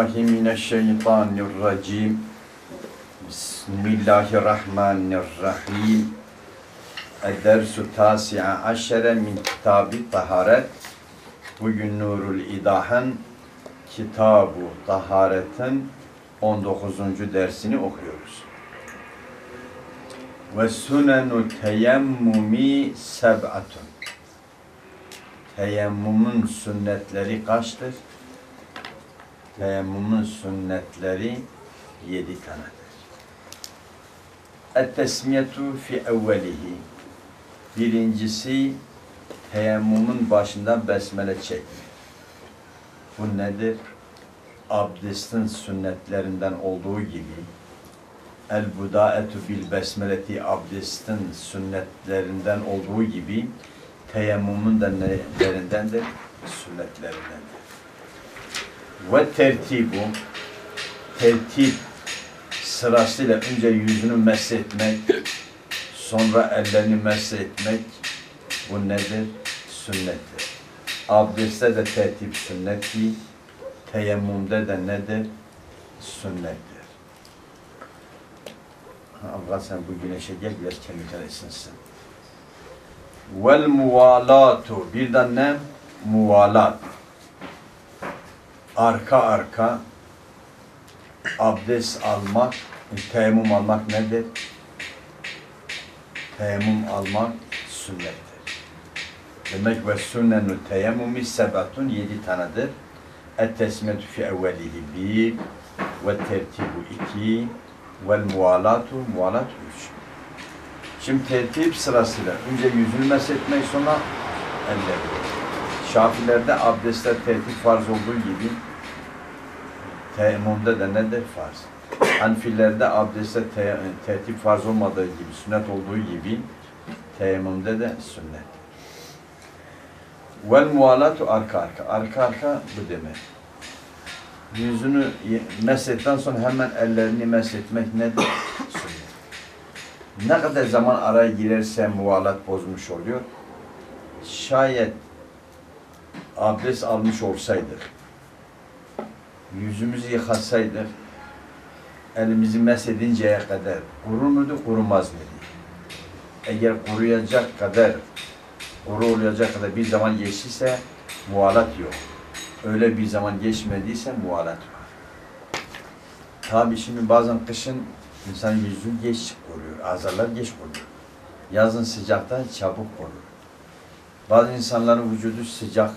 Billahi mineşşeytanirracim. Bismillahirrahmanirrahim. Edersu tasi'a aşere min kitabı taharet. Bugün Nurul İdahan Kitabu Taharet'in 19. dersini okuyoruz. Ve sunenu teyemmumi seb'atun. Teyemmumun sünnetleri kaçtır? Teyemmumun sünnetleri yedi tanedir. Et-tesmiyetu fi evvelihi. Birincisi teyemmumun başında besmele çekmek. Bu nedir? Abdestin sünnetlerinden olduğu gibi el budaetu bil besmeleti abdestin sünnetlerinden olduğu gibi teyemmumun da nelerindendir? Sünnetlerindendir. Ve tertibu tertip sırasıyla önce yüzünü meshetmek, sonra ellerini meshetmek bu nedir? Sünnettir. Abdestte de tertip sünnettir. Teyemmümde de nedir? Sünnettir. Allah sen bu güneşe gel biraz kemikler ısınsın. Vel muvalatu bir de ne? Muvalat. Arka arka abdest almak, teyemmüm almak nedir? Teyemmüm almak sünnettir. Demek ve sünnenü teyemmümü sebatun yedi tanedir. Et tesmiyetu fi evvelihi bir ve tertibu iki vel muvalatu muvalat üç. Şimdi tertip sırasıyla önce yüzünü meshetmek sonra elleri. Şafilerde abdestte tertip farz olduğu gibi teyemmümde de nedir farz? Hanfilerde abdestte te tertip farz olmadığı gibi, sünnet olduğu gibi teyemmümde de sünnet. Vel muvalatu arka arka. Arka arka bu demek. Yüzünü meshetten sonra hemen ellerini meshetmek nedir? Sünnet. Ne kadar zaman araya girerse muvalat bozmuş oluyor. Şayet abdest almış olsaydık, yüzümüzü yıkasaydık, elimizi meshedinceye kadar kurur muydu, kurumaz mıydı? Eğer kuruyacak kadar, kuru olacak kadar bir zaman geçtiyse muvalat yok. Öyle bir zaman geçmediyse muvalat var. Tabi şimdi bazen kışın insan yüzü geç kuruyor, azalar geç kuruyor. Yazın sıcaktan çabuk kuruyor. Bazı insanların vücudu sıcak,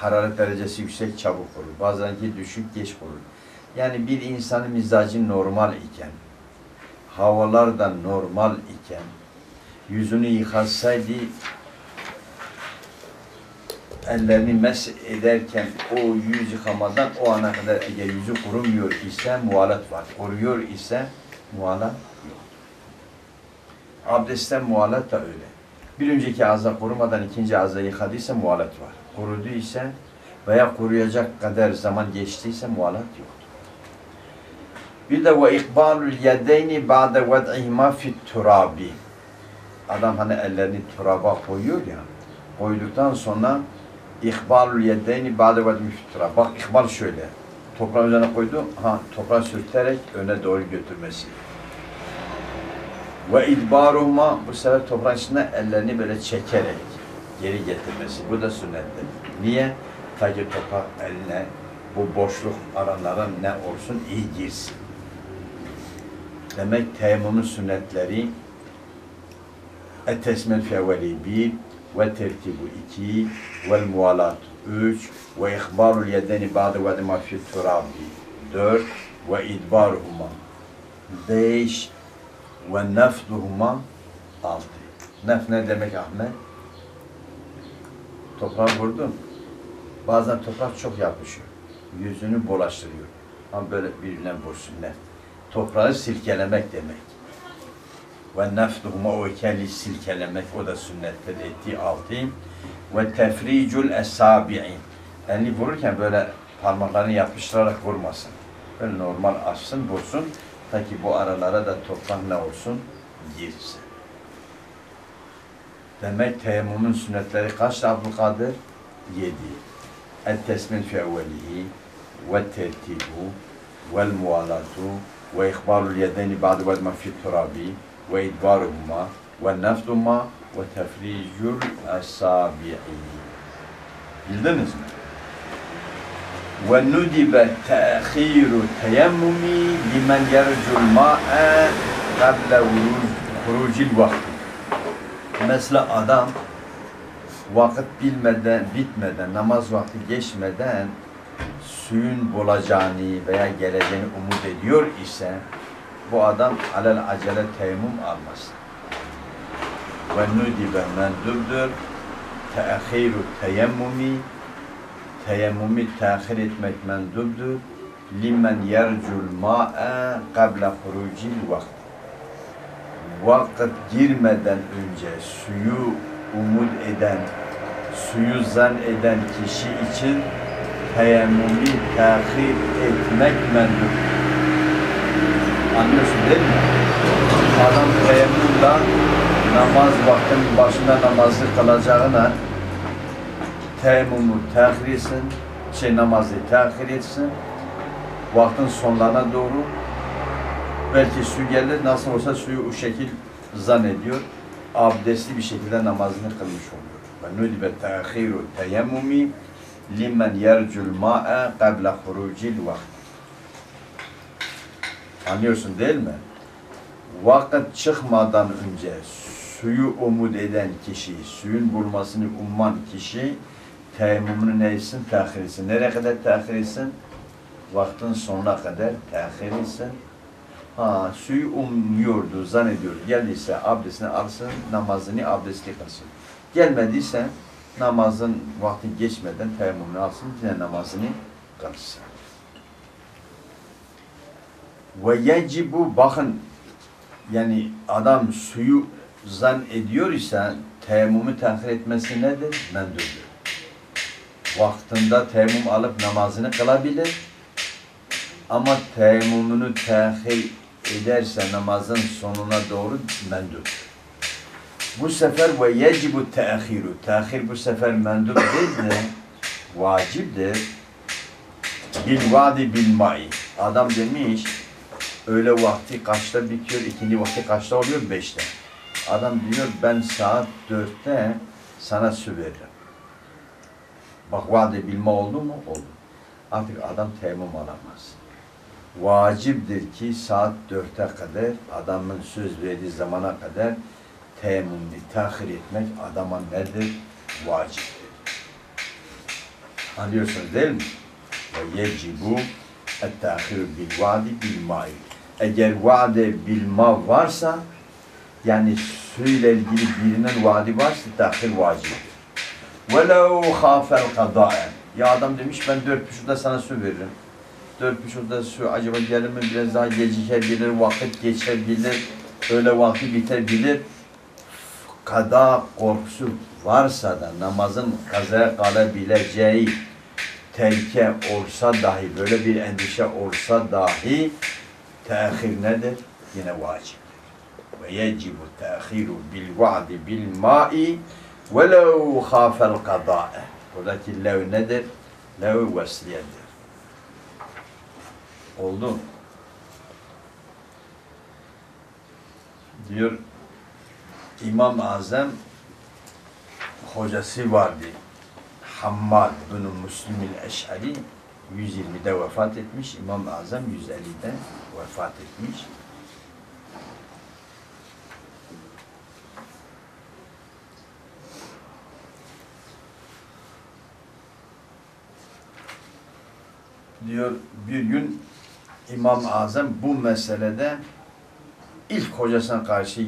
hararet derecesi yüksek çabuk olur. Bazenki düşük geç olur. Yani bir insanın mizacı normal iken, havalar da normal iken, yüzünü yıkasaydı, ellerini mes ederken o yüz yıkamadan o ana kadar eğer yüzü kurumuyor ise muhalat var. Kuruyor ise muhalat yok. Abdestten muhalat da öyle. Bir önceki ağza kurumadan ikinci ağza yıkadıysa muhalat var. Kurudu veya kuruyacak kadar zaman geçtiyse muhalat yoktur. Bir de ve ikbalul yedeyni ba'de ved'ihima fit turabi. Adam hani ellerini turaba koyuyor ya, koyduktan sonra ikbalul yedeyni ba'de ved'ihima fit turabi. Bak ikbal şöyle, toprağın üzerine koydu, ha toprağı sürterek öne doğru götürmesi. Ve idbaruhuma bu sefer toprağın içinde ellerini böyle çekerek geri getirmesi. Bu da sünnettir. Niye? Ta ki toprak eline bu boşluk aralara ne olsun iyi girsin. Demek teyemmümün sünnetleri et-tesmel fi evveli bir ve tertibu iki ve muvalat üç ve ihbarul yedeni ba'de ve dema turabi dört ve idbaruhuma beş ve nefduhuma altı. Nef ne demek Ahmet? Toprağa vurdun. Bazen toprak çok yapışıyor. Yüzünü bulaştırıyor. Ama böyle birbirine vursun nef. Toprağı silkelemek demek. Ve nefduhuma o keli silkelemek o da sünnettir ettiği altı. Ve tefricul esabi'i. Elini vururken böyle parmaklarını yapıştırarak vurmasın. Böyle normal açsın, vursun. Ta ki bu aralara da toprak ne olsun? Girsin. Demek teyemmümün sünnetleri kaç Abdülkadir? Yedi. El tesmin fi evvelihi ve tertibu vel mualatu ve ihbarul yedeni ba'de ve ma fi turabi ve idbaruhuma ve nefduma ve tefricul esabi'i. Bildiniz mi? Nudibe te'khiru teyemmumi limen yercul ma'e kable hurucil vakti. Mesela adam vakit bilmeden, bitmeden, namaz vakti geçmeden suyun bulacağını veya geleceğini umut ediyor ise bu adam alel acele teyemmüm almaz. Ve nudibe mendubdur te'khiru teyemmumi teyemmumi tehir etmek mendubdur limen yercul ma'e kable hurucil vakti vakit girmeden önce suyu umut eden, suyu zan eden kişi için teyemmümü tehir etmek mendub. Anlıyorsun değil mi? Adam teyemmümle namaz vaktinin başında namazı kılacağına teyemmümü tehir etsin, şey namazı tehir etsin, vaktin sonlarına doğru belki gelir, nasıl olsa suyu o şekil zannediyor abdestli bir şekilde namazını kılmış oluyor. Ve nudibe te'khiru teyemmumi limen yercul ma'e qabla hurucil vakt. Anlıyorsun değil mi? Vakit çıkmadan önce suyu umut eden kişi, suyun bulmasını umman kişi teyemmümünü ne etsin? Tehir etsin. Nereye kadar tehir etsin? Vaktin sonuna kadar tehir etsin. Ha, suyu umuyordu, zannediyor. Geldiyse abdestini alsın, namazını abdestli kılsın. Gelmediyse namazın vakti geçmeden teyemmümünü alsın, yine namazını kılsın. Ve yecibu bakın yani adam suyu zan ediyor ise teyemmümü tehir etmesi nedir? Mendubdur. Vaktinde teyemmüm alıp namazını kılabilir. Ama teyemmümünü tehir ederse namazın sonuna doğru mendup. Bu sefer ve yecibu teahiru. Teahir bu sefer mendup değil de. Bil vadi bil mai. Adam demiş öğle vakti kaçta bitiyor, ikinci vakti kaçta oluyor? Beşte. Adam diyor ben saat dörtte sana su veririm. Bak vadi bilme oldu mu? Oldu. Artık adam teyemmüm alamaz vacibdir ki saat dörtte kadar adamın söz verdiği zamana kadar teyemmümü tahir etmek adama nedir? Vaciptir. Anlıyorsunuz değil mi? Ve yecibu et-tahir bil vaadi bil mail. Eğer vaade bil varsa yani suyla ilgili birinin vaadi varsa tahir vacibdir. Velev hafel kada'en. Ya adam demiş ben dört buçukta sana su veririm dört buçukta su acaba gelir mi biraz daha gecikebilir, vakit geçebilir, öyle vakti bitebilir. Kada korkusu varsa da namazın kazaya kalabileceği terke olsa dahi, böyle bir endişe olsa dahi tehir nedir? Yine vacip. Ve yecibu tehiru bil va'di bil ma'i velev khafel kada'e. Buradaki lev nedir? Lev vesliyedir. Oldu. Diyor İmam Azam hocası vardı. Hammad bin Müslim el-Eş'ari 120'de vefat etmiş. İmam Azam 150'de vefat etmiş. Diyor bir gün İmam Azam bu meselede ilk hocasına karşı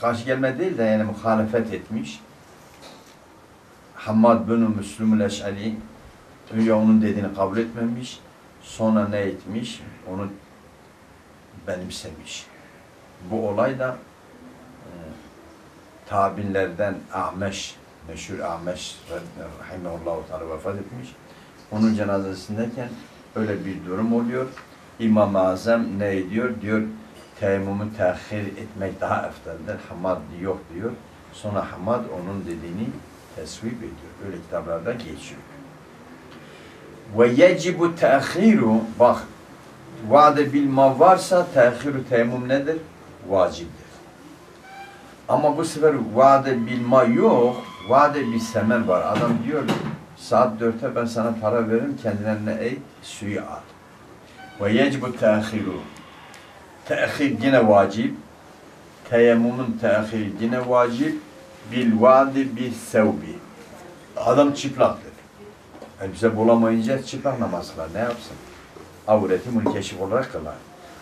karşı gelme değil de yani muhalefet etmiş. Hammad bin Müslümül Eş'ali önce onun dediğini kabul etmemiş. Sonra ne etmiş? Onu benimsemiş. Bu olay da e, tabinlerden Ahmeş, meşhur Ahmeş rahimahullahu teala vefat etmiş. Onun cenazesindeyken öyle bir durum oluyor. İmam-ı Azam ne ediyor? Diyor teyemmümü tehir etmek daha eftaldir. Hamad yok diyor. Sonra Hamad onun dediğini tesvip ediyor. Öyle kitaplarda geçiyor. Ve yecibu te'khiru bak vaade bilma varsa te'khiru teyemmüm nedir? Vaciptir. Ama bu sefer vaade bilma yok, vaade bir semen var. Adam diyor saat dörtte ben sana para veririm kendine ne ey suyu al. Ve yecibu te'khiru. Te'khir yine vacip. Teyemmümün te'khiri yine vacip. Bil vadi bil sevbi. Adam çıplaktır. Elbise bulamayınca çıplak namaz kılar. Ne yapsın? Avreti münkeşif olarak kılar.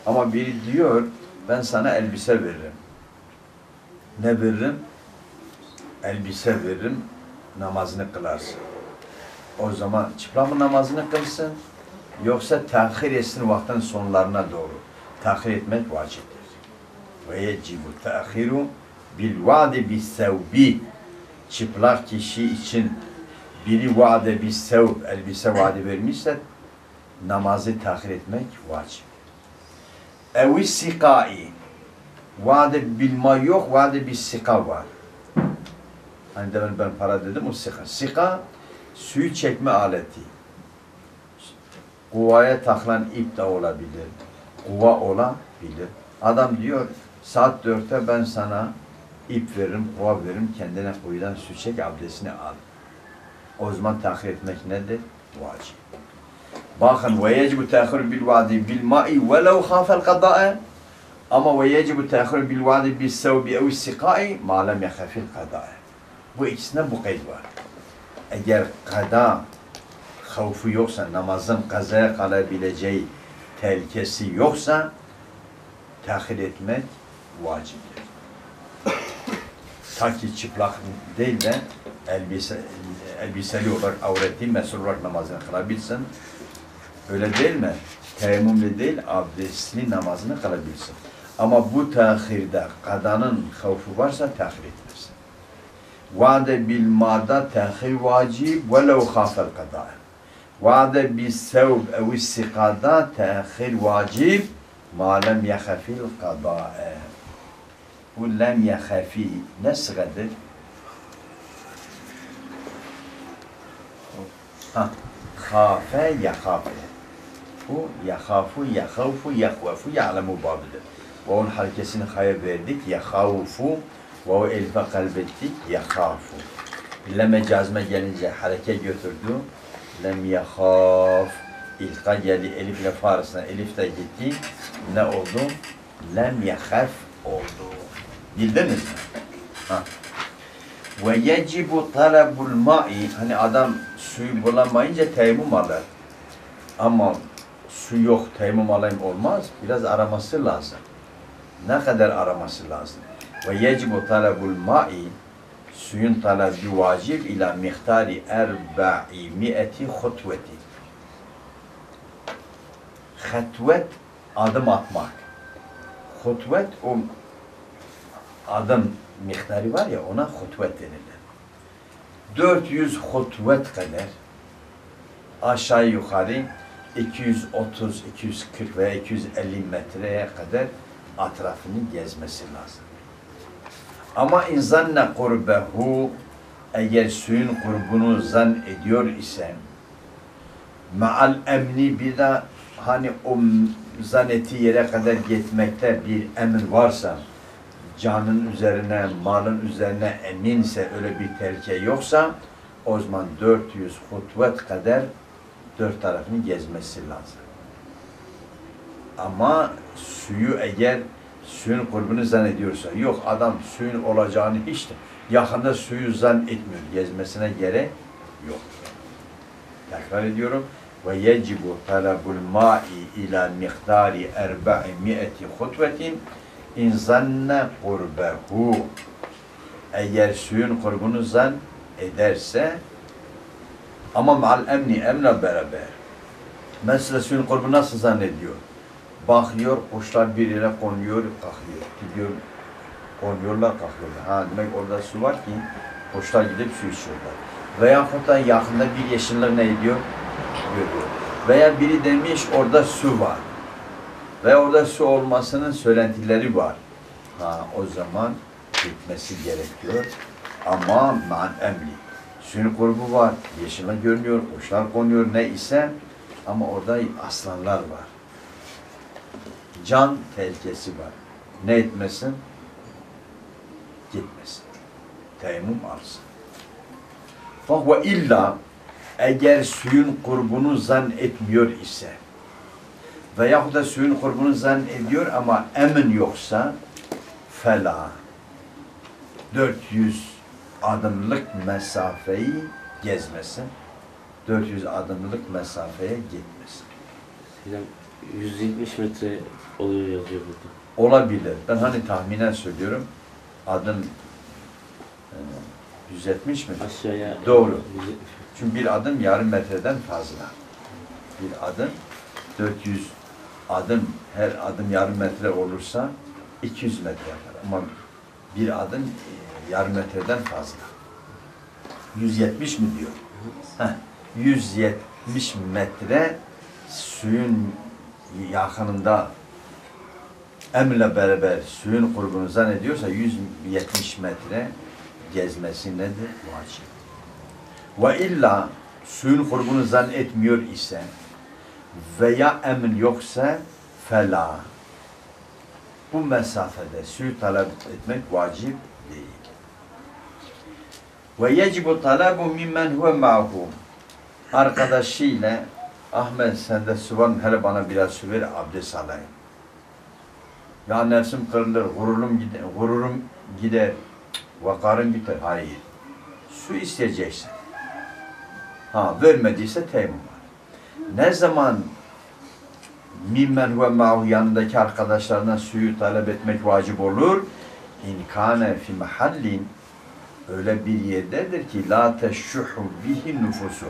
Ama biri diyor ben sana elbise veririm. Ne veririm? Elbise veririm. Namazını kılarsın. O zaman çıplak mı namazını kılsın? Yoksa tahir etsin vaktin sonlarına doğru. Tahir etmek vaciptir. Ve yecibu tahiru bil vadi bis sevbi. Çıplak kişi için biri vade bir sevb, elbise vaadi vermişse namazı tahir etmek vacip. Evi sikai. Vade bilma yok, vade bir sika var. Hani demin ben para dedim, o sika. Sika, suyu çekme aleti. Kuvaya takılan ip de olabilir. Kuva olabilir. Adam diyor, saat dörtte ben sana ip veririm, kuva veririm, kendine kuyudan su çek, abdestini al. O zaman tahir etmek nedir? Vacip. Bakın ve yecibu tahir bil vadi bil ma'i velev khafel qada'a ama ve yecibu tahir bil vadi bil sevbi ev sikai ma lem yakhafil qada'a. Bu ikisinde bu kayd var. Eğer kada havfu yoksa, namazın kazaya kalabileceği tehlikesi yoksa tahir etmek vaciptir. Ta ki çıplak değil de elbise, elbiseli olarak, avretli, mesul olarak namazını kılabilsin. Öyle değil mi? Teyemmümlü değil, abdestli namazını kılabilsin. Ama bu tahirde kadanın havfu varsa tahir etmesin. Vade bil mada tahir vacib velev khafel kada. Ev istikada tahir vacib ma lem yehafil kada'e. Bu lem yehafi ne sıgadır? Ha, khafe yakhafe. Bu yakhafu, yakhafu, yakhvafu, ya'lemu babıdır. Ve onun harekesini haya verdik. Yakhafu ve o elife kalbettik. Yakhafu. Leme cazme gelince hareket götürdü. Lem yakhaf. İlka geldi elifle fa arasında. Elif de gitti. Ne oldu? Lem yakhaf oldu. Bildiniz mi? Ha. Ve yecibu talabul ma'i hani adam suyu bulamayınca teyemmüm alır. Ama su yok teyemmüm alayım olmaz. Biraz araması lazım. Ne kadar araması lazım? Ve yecibu talabul ma'i suyun talebi vacip ila miktari erba'i mi'eti hutveti. Hatvet adım atmak. Hutvet o adım miktarı var ya ona hutvet denilir. 400 hutvet kadar aşağı yukarı 230, 240 veya 250 metreye kadar atrafını gezmesi lazım. Ama insan ne kurbehu eğer suyun kurbunu zan ediyor ise maal emni bir de hani o zanneti yere kadar gitmekte bir emin varsa canın üzerine, malın üzerine eminse öyle bir tehlike yoksa o zaman 400 hutvet kadar dört tarafını gezmesi lazım. Ama suyu eğer suyun kurbunu zannediyorsa, yok adam suyun olacağını hiç de yakında suyu zannetmiyor, gezmesine gerek yok. Tekrar ediyorum. Ve yecibu talabul ma'i ila miktari erba'i mi'eti hutvetin in zanne kurbehu eğer suyun kurbunu zan ederse ama ma'al emni emle beraber mesela suyun kurbunu nasıl zannediyor? Bakıyor kuşlar bir yere konuyor, kalkıyor. Gidiyor, konuyorlar, kalkıyorlar. Ha demek orada su var ki kuşlar gidip su içiyorlar. Veya da yakında bir yeşillik ne ediyor? Görüyor. Veya biri demiş orada su var ve orada su olmasının söylentileri var. Ha, o zaman gitmesi gerekiyor. Ama man emri. suyun grubu var, yeşillik görünüyor, kuşlar konuyor ne ise ama orada aslanlar var. Can tehlikesi var. Ne etmesin? Gitmesin. Teyemmüm alsın. Fahuve illa eğer suyun kurbunu zannetmiyor ise veyahut da suyun kurbunu zannediyor ama emin yoksa fela 400 adımlık mesafeyi gezmesin. 400 adımlık mesafeye gitmesin. Selam 170 metre oluyor yazıyor burada. Olabilir. Ben hani tahminen söylüyorum. Adım e, 170 mi? Aşağıya Doğru. 170. Çünkü bir adım yarım metreden fazla. Bir adım 400 adım her adım yarım metre olursa 200 metre yapar. Ama bir adım e, yarım metreden fazla. 170 mi diyor? Heh, 170 metre suyun yakınında emle beraber suyun kurbunu zannediyorsa 170 metre gezmesi nedir? Vacip. Ve illa suyun kurbunu zannetmiyor ise veya emin yoksa fela. Bu mesafede suyu talep etmek vacip değil. Ve yecibu talabu mimmen huve ma'hu. Arkadaşıyla Ahmet sende su var mı? Hele bana biraz su ver abdest alayım. Ya nefsim kırılır, gururum gider, gururum gider, vakarım biter. Hayır. Su isteyeceksin. Ha vermediyse teyemmüm var. Ne zaman mimmen ve ma'hu yanındaki arkadaşlarına suyu talep etmek vacip olur? İn kâne fi mahallin öyle bir yerdedir ki la teşşuhu bihi nüfusu.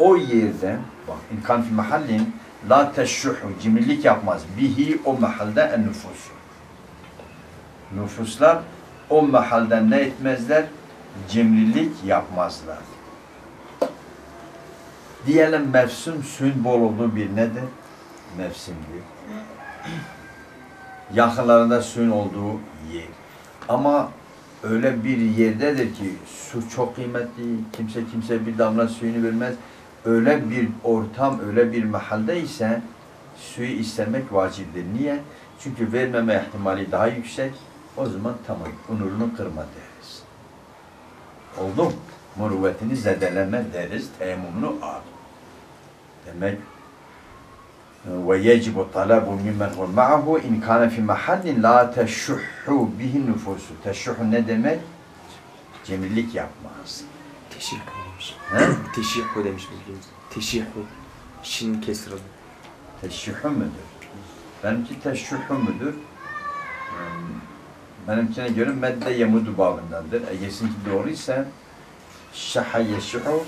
O yerde bak in kan fi mahallin la teşşuhu cimrilik yapmaz. Bihi o mahalde en nüfusu. Nüfuslar o mahalde ne etmezler? Cimrilik yapmazlar. Diyelim mevsim suyun bol olduğu bir nedir? Mevsimdir. Yakınlarında suyun olduğu yer. Ama öyle bir yerdedir ki su çok kıymetli, kimse kimse bir damla suyunu vermez. Öyle bir ortam, öyle bir mahalde ise suyu istemek vaciptir. Niye? Çünkü vermeme ihtimali daha yüksek. O zaman tamam, onurunu kırma deriz. Oldu mu? Muruvvetini zedeleme deriz, teyemmümünü al. Demek ve yecibu talabu mimmen huve ma'ahu in kana fi mahallin la teşuhhu bihi nüfusu. Teşuhhu ne demek? Cemillik yapmaz. Teşihhu demiş. He? Teşihhu demiş bildiğimiz. Teşihhu. Şin kesralı. Teşuhhu müdür? Benimki teşuhhu müdür? Hmm, Benimkine göre medde yemudu babındandır. Eğer sizinki doğruysa şaha yeşuhu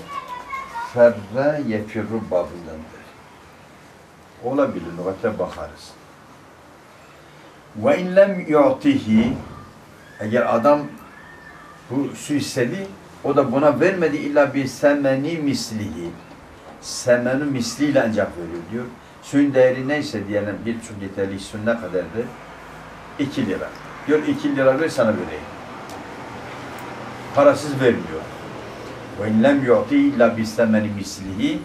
ferre yefirru babındandır. Olabilir, lügate bakarız. Ve in lem yu'tihi eğer adam bu su istedi, o da buna vermedi illa bir semeni mislihi. Semeni misliyle ancak veriyor diyor. Suyun değeri neyse diyelim bir litrelik su ne kadardır? 2 lira. Diyor 2 lira ver sana vereyim. Parasız vermiyor. Lem yu'ti illa bi semeni mislihi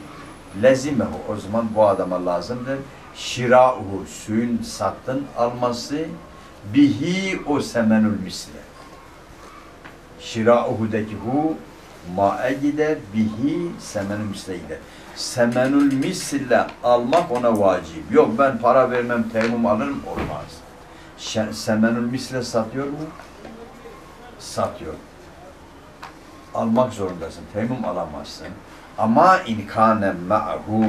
lezimehu. O zaman bu adama lazımdır. Şirauhu suyun satın alması bihi o semenül misli. Şirauhu'daki hu ma'e gider, bihi semenül misle gider. Semenül misle almak ona vacip. Yok ben para vermem, teyemmüm alırım olmaz. Semenül misle satıyor mu? Satıyor. Almak zorundasın, teyemmüm alamazsın. Ama inkâne ma'hu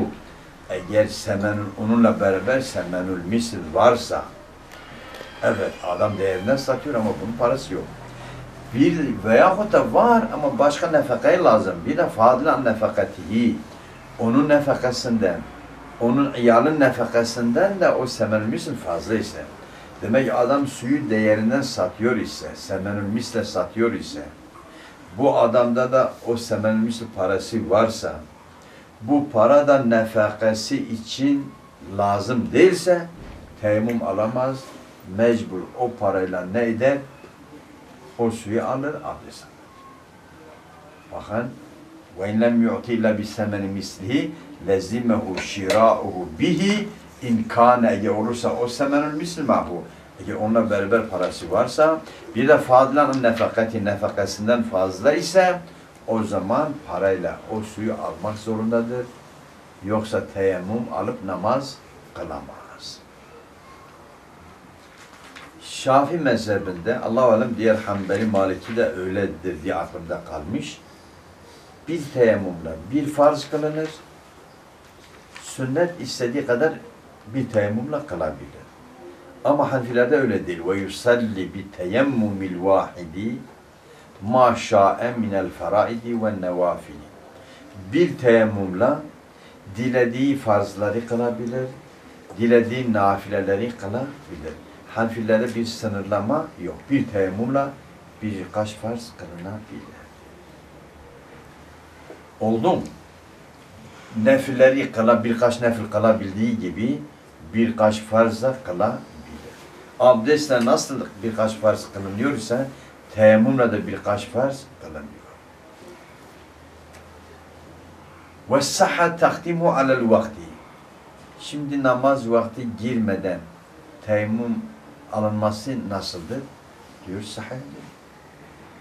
eğer semenül onunla beraber semenül misil varsa evet adam değerinden satıyor ama bunun parası yok. Bir veyahut da var ama başka nefakayı lazım. Bir de fadlan nefakatihi onun nefakasından onun iyalın nefakasından da o semenül misil fazla ise demek adam suyu değerinden satıyor ise semenül misle satıyor ise bu adamda da o semenül misli parası varsa, bu para da nefakası için lazım değilse, teyemmüm alamaz, mecbur o parayla ne eder? O suyu alır, abdest alır. Bakın, lem yu'ti illa bi semeni mislihi lezimehu şira'uhu bihi in kâne eğer olursa o semenül misli mahu. Eğer onunla beraber parası varsa bir de fadlan nefakati nefakasından fazla ise o zaman parayla o suyu almak zorundadır. Yoksa teyemmüm alıp namaz kılamaz. Şafi mezhebinde Allah alem diğer Hanbeli Maliki de öyledir diye aklımda kalmış. Bir teyemmümle bir farz kılınır. Sünnet istediği kadar bir teyemmümle kılabilir. Ama Hanfilerde öyle değil. Ve yusalli bi teyemmumil vahidi ma şa'e minel feraidi ve nevafili. Bir teyemmümle dilediği farzları kılabilir, dilediği nafileleri kılabilir. Hanfilerde bir sınırlama yok. Bir teyemmümle birkaç farz kılınabilir. Oldu mu? Nefilleri kıla, birkaç nefil kılabildiği gibi birkaç farz da kılabilir. Abdestle nasıl birkaç farz kılınıyorsa teyemmümle de birkaç farz kılınıyor. Ve sahha takdimu alel vakti. Şimdi namaz vakti girmeden teyemmüm alınması nasıldır? Diyor sahihdir.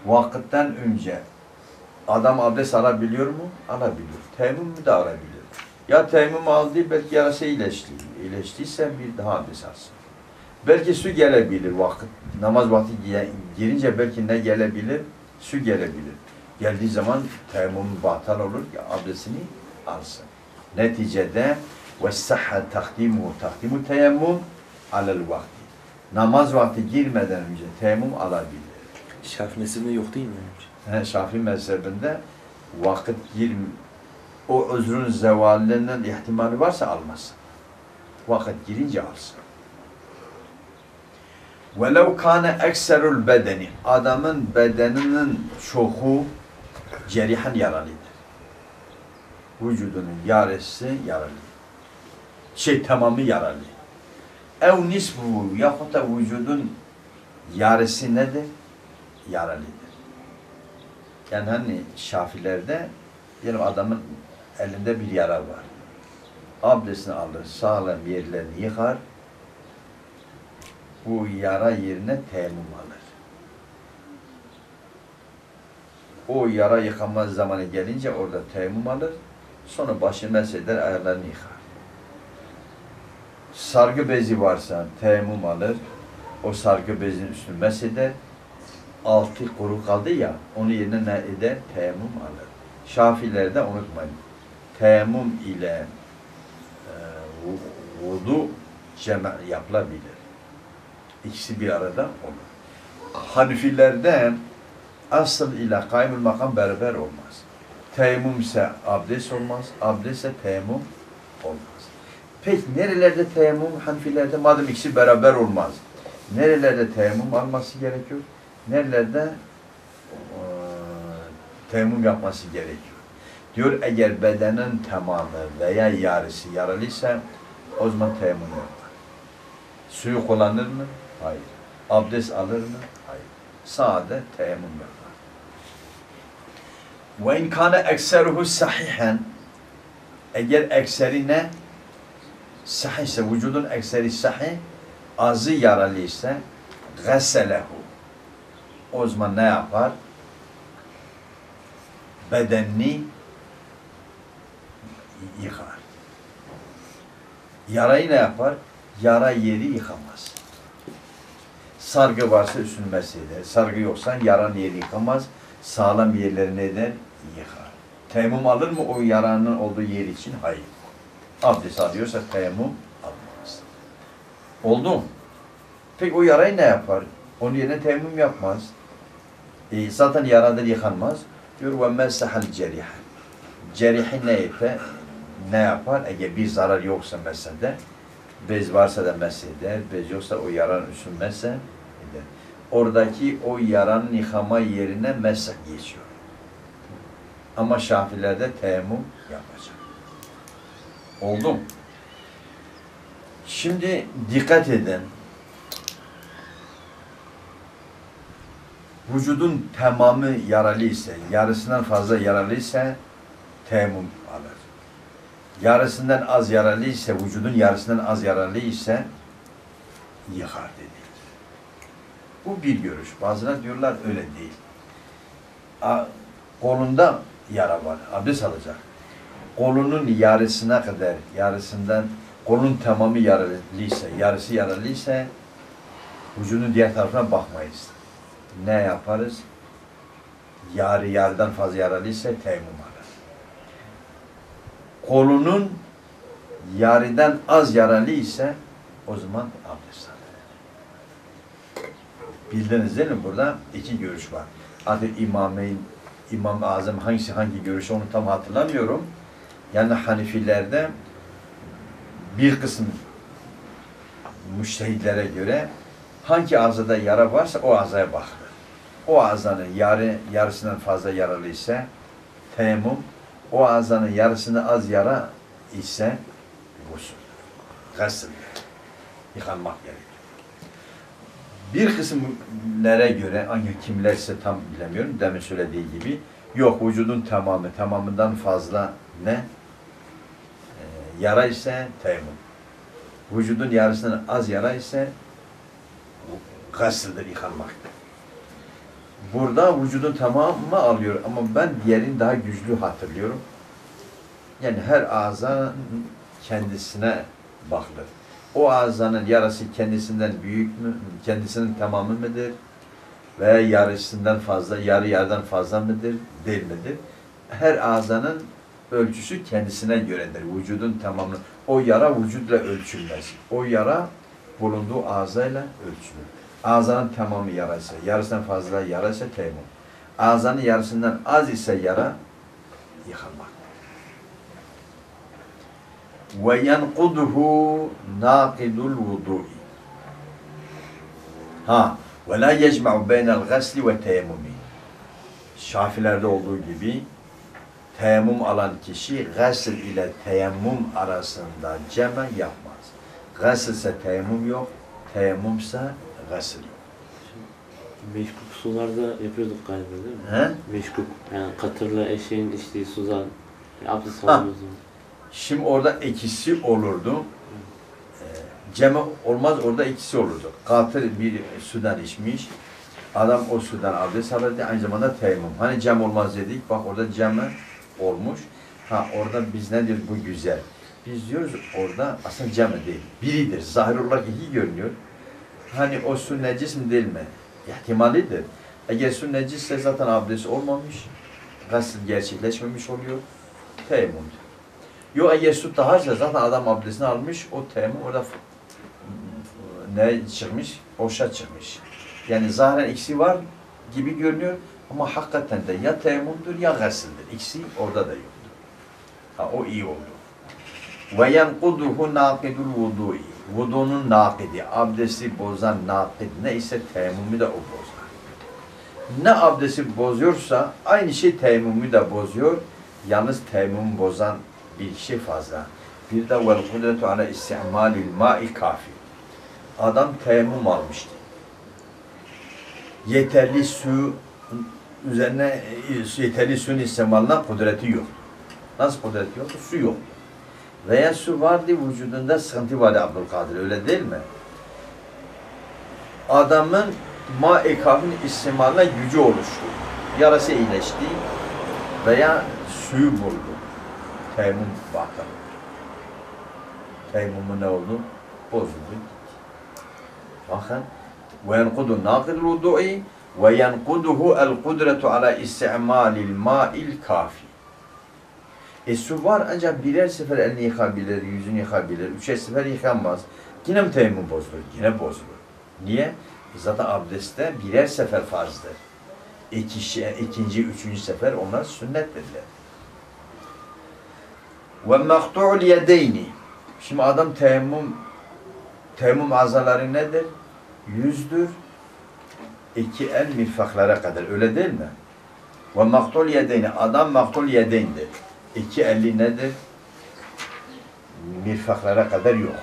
Vakitten önce adam abdest alabiliyor mu? Alabiliyor. Teyemmüm de alabilir. Ya teyemmüm aldı belki yarası iyileşti. İyileştiyse bir daha abdest alsın. Belki su gelebilir vakit. Namaz vakti gi- girince belki ne gelebilir? Su gelebilir. Geldiği zaman teyemmüm batal olur ki abdestini alsın. Neticede ve sahha takdimu takdimu teyemmüm alel vakti Namaz vakti girmeden önce teyemmüm alabilir. Şafi mezhebinde yok değil mi? He, Şafii mezhebinde vakit gir o özrün zevalinden ihtimali varsa almaz. Vakit girince alsın. وَلَوْ كَانَ اَكْسَرُ الْبَدَنِ Adamın bedeninin çoğu cerihan yaralıdır. Vücudunun yarısı yaralı. Şey tamamı yaralı. Ev nisfu yahut da vücudun yarısı nedir? Yaralıdır. Yani hani şafilerde diyelim adamın elinde bir yara var. Abdestini alır, sağlam yerlerini yıkar. Bu yara yerine teyemmüm alır. O yara yıkama zamanı gelince orada teyemmüm alır. Sonra başını mesheder, ayarlarını yıkar. Sargı bezi varsa teyemmüm alır. O sargı bezinin üstünü mesheder altı kuru kaldı ya, onun yerine ne eder? Teyemmüm alır. Şafilerde unutmayın. Teyemmüm ile e, vu- vudu cema yapılabilir. İkisi bir arada olur. Hanifilerde asıl ile kaymül makam beraber olmaz. Teyemmüm ise abdest olmaz, abdest ise teyemmüm olmaz. Peki nerelerde teyemmüm Hanifilerde madem ikisi beraber olmaz. Nerelerde teyemmüm alması gerekiyor? nerelerde eee, teyemmüm yapması gerekiyor. Diyor eğer bedenin tamamı veya yarısı yaralıysa o zaman teyemmüm yapar. Suyu kullanır mı? Hayır. Abdest alır mı? Hayır. Sade teyemmüm yapar. Ve in kana ekseruhu sahihen eğer ekseri ne? Sahih vücudun ekseri sahih azı yaralı ise gaselehu o zaman ne yapar? Bedenini yıkar. Yarayı ne yapar? Yara yeri yıkamaz. Sargı varsa üstünü mesheder. Sargı yoksa yaran yeri yıkamaz. Sağlam yerleri ne eder? Yıkar. Teyemmüm alır mı o yaranın olduğu yer için? Hayır. Abdest alıyorsa teyemmüm almaz. Oldu mu? Peki o yarayı ne yapar? Onun yerine teyemmüm yapmaz. E, zaten yaradır yıkanmaz. Diyor mesahal cerih. Cerihi ne yapar? Ne yapar? Eğer bir zarar yoksa meselde, bez varsa da mesheder, bez yoksa o yaranın üstün mesah eder. Oradaki o yaranın yıkama yerine mesah geçiyor. Ama şafilerde teyemmüm yapacak. Oldu mu? Şimdi dikkat edin. vücudun tamamı yaralı ise, yarısından fazla yaralı ise teyemmüm alır. Yarısından az yaralı ise, vücudun yarısından az yaralı ise yıkar dedi. Bu bir görüş. Bazıları diyorlar öyle değil. A, kolunda yara var. Abdest alacak. Kolunun yarısına kadar, yarısından kolun tamamı yaralıysa, yarısı yaralıysa vücudun diğer tarafına bakmayız. Ne yaparız? Yarı yarıdan fazla yaralıysa teyemmüm alır. Kolunun yarıdan az yaralı ise o zaman abdest alır. Bildiniz değil mi? Burada iki görüş var. Artık İmameyn, İmam-ı Azam hangisi hangi görüş onu tam hatırlamıyorum. Yani Hanifilerde bir kısım müştehitlere göre hangi azada yara varsa o azaya bakılır. O azanın yarı, yarısından fazla yaralı ise teyemmüm, o azanın yarısında az yara ise gusül, gasıl, yıkanmak gerekir. Bir kısımlara göre, hangi kimlerse tam bilemiyorum, demin söylediği gibi, yok vücudun tamamı, tamamından fazla ne? Yara ise teyemmüm. Vücudun yarısından az yara ise gasıldır, yıkanmaktır. Burada vücudun tamamı alıyor ama ben diğerini daha güçlü hatırlıyorum. Yani her ağza kendisine bakılır. O ağzanın yarası kendisinden büyük mü, kendisinin tamamı mıdır? Veya yarısından fazla, yarı yarıdan fazla mıdır, değil midir? Her ağzanın ölçüsü kendisine göredir. Vücudun tamamı. O yara vücudla ölçülmez. O yara bulunduğu ağzayla ölçülür. Ağzanın tamamı yaraysa, yarısından fazla yaraysa teyemmüm. Ağzanın yarısından az ise yara yıkanmak. Ve yenkuduhu naqidul vudu'i. Ha, ve la yecma'u beynel gasli ve teyemmumi. Şafilerde olduğu gibi teyemmüm alan kişi gasl ile teyemmüm arasında cema yapmaz. Gasl ise teyemmüm yok, teyemmümse gasl yok. Meşkuk sularda yapıyorduk galiba değil mi? He? Meşkuk. Yani katırla eşeğin içtiği sudan abdest alıyoruz. Şimdi orada ikisi olurdu. Ee, Cema olmaz orada ikisi olurdu. Katır bir sudan içmiş. Adam o sudan abdest alırdı. Aynı zamanda teyemmüm. Hani cem olmaz dedik. Bak orada cem olmuş. Ha orada biz ne diyoruz? Bu güzel. Biz diyoruz orada aslında cem değil. Biridir. Zahir olarak iki görünüyor. Hani o su necis mi değil mi? İhtimalidir. Eğer su necisse zaten abdest olmamış. Gasıl gerçekleşmemiş oluyor. Teyemmümdür. Yok eğer su taharsa zaten adam abdestini almış, o teyemmüm orada ne çıkmış? Boşa çıkmış. Yani zahiren ikisi var gibi görünüyor ama hakikaten de ya teyemmümdür ya gasildir. İkisi orada da yoktur. Ha o iyi oldu. Ve yenkuduhu nakidul vudu'i. Vudunun nakidi, abdesti bozan nakid neyse teyemmümü de o bozar. Ne abdesti bozuyorsa aynı şey teyemmümü de bozuyor. Yalnız teyemmüm bozan bir şey fazla. Bir de vel kudretu ala istimalil ma'i kafi. Adam teyemmüm almıştı. Yeterli su üzerine e, yeterli suyun istimalına kudreti yok. Nasıl kudreti yok? Su yok. Veya su vardı vücudunda sıkıntı vardı Abdülkadir öyle değil mi? Adamın ma-i kafin istimalına gücü oluştu. Yarası iyileşti veya suyu buldu. Teyemmüm batıl. Teyemmümü ne oldu? Bozuldu. Bakın. وينقض ve yenkuduhu el kudretu ala isti'malil ma'il kafi. E su var ancak birer sefer elini yıkabilir, yüzünü yıkabilir. Üçer sefer yıkanmaz. Yine mi teyemmüm bozulur? Yine bozulur. Niye? Zaten abdestte birer sefer farzdır. İkinci, ikinci, üçüncü sefer onlar sünnet dediler. Ve mektu'ul yedeyni. Şimdi adam teyemmüm, teyemmüm azaları nedir? Yüzdür, İki el mirfaklara kadar. Öyle değil mi? Ve maktul yedeyni. Adam maktul yedeyndir. İki eli nedir? Mirfaklara kadar yok.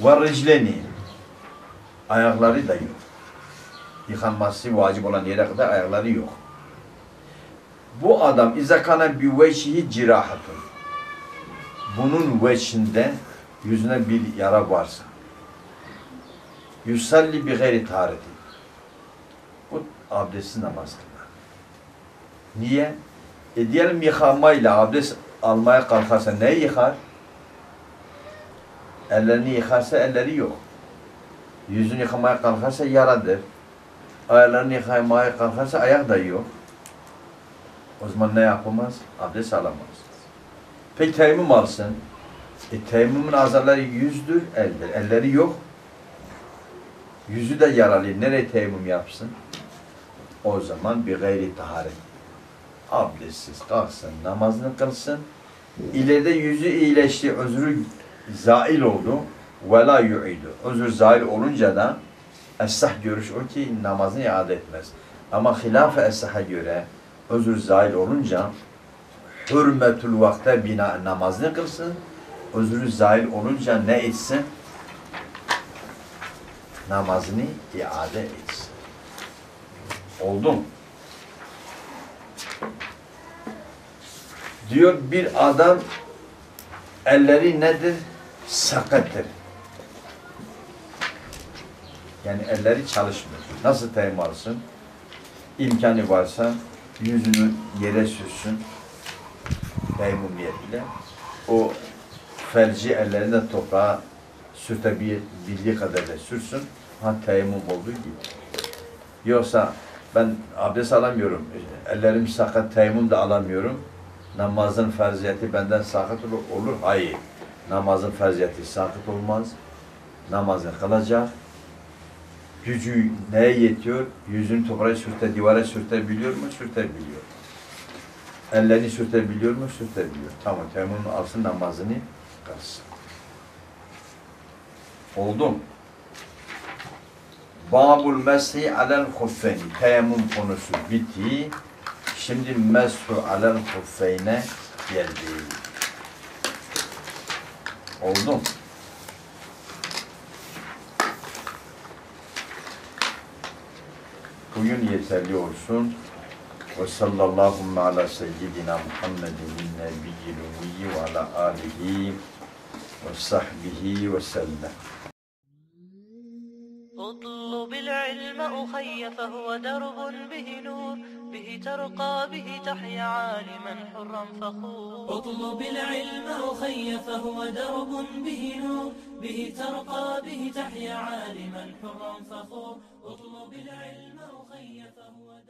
Ve ricleni. Ayakları da yok. Yıkanması vacip olan yere kadar ayakları yok. Bu adam izakana bi veçhihi cirahatun. Bunun veçhinde yüzüne bir yara varsa. Yusalli bi gayri tahareti. Bu abdestsiz namaz kılar. Niye? E diyelim yıkamayla abdest almaya kalkarsa ne yıkar? Ellerini yıkarsa elleri yok. Yüzünü yıkamaya kalkarsa yaradır. Ayaklarını yıkamaya kalkarsa ayak da yok. O zaman ne yapamaz? Abdest alamaz. Peki teyemmüm alsın. E teyemmümün azaları yüzdür, eldir. Elleri yok. Yüzü de yaralı. Nereye teyemmüm yapsın? O zaman bir gayri taharet. Abdestsiz kalksın, namazını kılsın. İleride yüzü iyileşti, özrü zail oldu. Ve la yu'idu. Özür zail olunca da Esah görüş o ki namazını iade etmez. Ama hilaf-ı Esah'a göre özür zail olunca hürmetül vakte bina namazını kılsın. Özrü zail olunca ne etsin? Namazını iade etsin. Oldu mu? Diyor bir adam elleri nedir? Sakattır. Yani elleri çalışmıyor. Nasıl teyemmüm alsın? İmkanı varsa yüzünü yere sürsün. Teyemmüm niyetiyle. O felci ellerinde toprağa sürtebildiği kadar da sürsün. Ha teyemmüm olduğu gibi. Yoksa ben abdest alamıyorum. Ellerim sakat, teyemmüm de alamıyorum. Namazın farziyeti benden sakat olur. olur. Hayır. Namazın farziyeti sakat olmaz. Namazı kılacak gücü neye yetiyor? Yüzünü toprağa sürte, divara sürtebiliyor mu? Sürtebiliyor. Ellerini sürtebiliyor mu? Sürtebiliyor. Tamam, teyemmüm alsın namazını kılsın. Oldu mu? Babul meshi alel huffeyni. Teyemmüm konusu bitti. Şimdi meshu alel huffeyne geldi. Oldu mu? bugün yeterli olsun. Ve sallallahu ala seyyidina Muhammedin nebiyyil ummiyi ve ala alihi ve sahbihi ve sellem. أطلب العلم أخي فهو درب به نور به ترقى به تحيا عالما حرا فخور. أطلب العلم أخي فهو درب به نور به ترقى به تحيا عالما حرا فخور. أطلب العلم أخي فهو درب